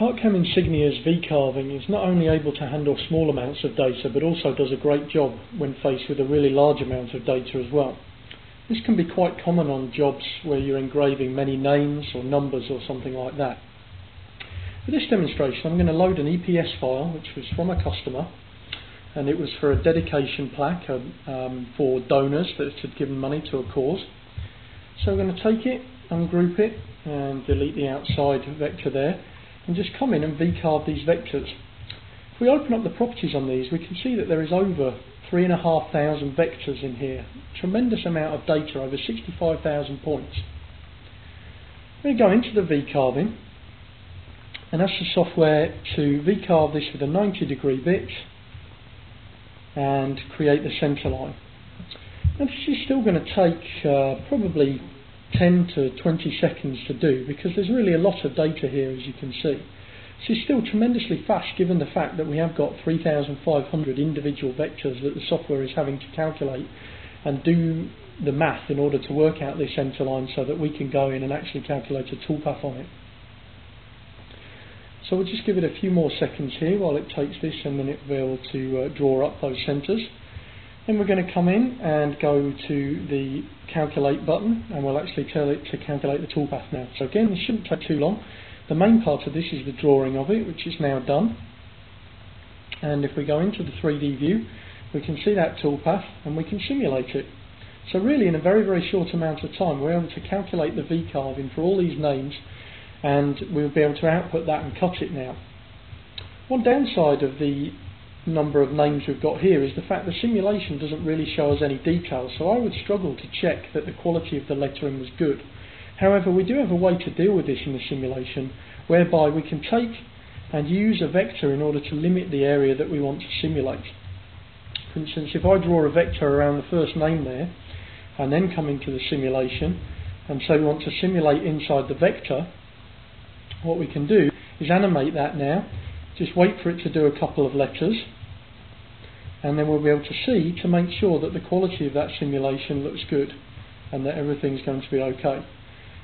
ArtCAM Insignia's V-carving is not only able to handle small amounts of data but also does a great job when faced with a really large amount of data as well. This can be quite common on jobs where you're engraving many names or numbers or something like that. For this demonstration I'm going to load an EPS file which was from a customer and it was for a dedication plaque um, for donors that had given money to a cause. So we're going to take it, ungroup it and delete the outside vector there and just come in and V-carve these vectors. If we open up the properties on these, we can see that there is over 3,500 vectors in here. Tremendous amount of data, over 65,000 points. I'm going to go into the V-carving and ask the software to V-carve this with a 90 degree bit and create the center line. Now this is still going to take uh, probably 10 to 20 seconds to do because there's really a lot of data here as you can see. This is still tremendously fast given the fact that we have got 3,500 individual vectors that the software is having to calculate and do the math in order to work out this center line so that we can go in and actually calculate a toolpath on it. So we'll just give it a few more seconds here while it takes this and then it will be able to uh, draw up those centers. Then we're going to come in and go to the calculate button and we'll actually tell it to calculate the toolpath now. So again, this shouldn't take too long. The main part of this is the drawing of it, which is now done. And if we go into the 3D view, we can see that toolpath and we can simulate it. So really in a very, very short amount of time, we're able to calculate the V-carving for all these names and we'll be able to output that and cut it now. One downside of the number of names we've got here is the fact the simulation doesn't really show us any details, so I would struggle to check that the quality of the lettering was good. However, we do have a way to deal with this in the simulation, whereby we can take and use a vector in order to limit the area that we want to simulate. For instance, if I draw a vector around the first name there, and then come into the simulation, and so we want to simulate inside the vector, what we can do is animate that now, just wait for it to do a couple of letters, and then we'll be able to see to make sure that the quality of that simulation looks good and that everything's going to be okay.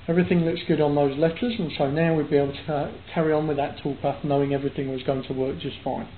Everything looks good on those letters and so now we'll be able to carry on with that toolpath knowing everything was going to work just fine.